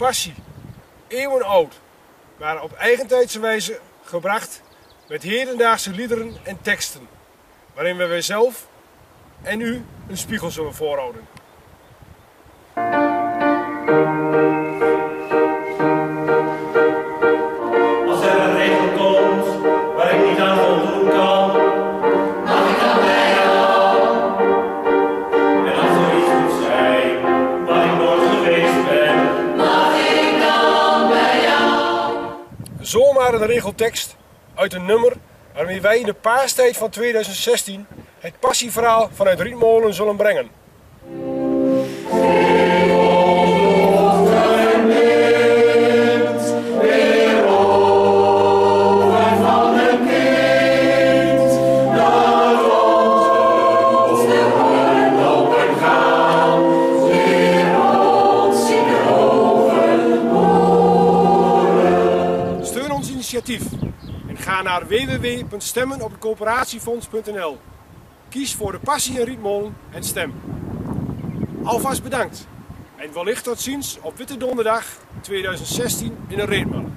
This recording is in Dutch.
passie, eeuwenoud, maar op eigentijdse wijze gebracht met hedendaagse liederen en teksten, waarin we zelf en u een spiegel zullen voorhouden. Zomaar een regeltekst uit een nummer waarmee wij in de paastijd van 2016 het passieverhaal vanuit Rietmolen zullen brengen. Initiatief en ga naar www.stemmenopdecoöperatiefonds.nl. Kies voor de passie in Rietmolen en stem. Alvast bedankt en wellicht tot ziens op Witte Donderdag 2016 in een Reetmolen.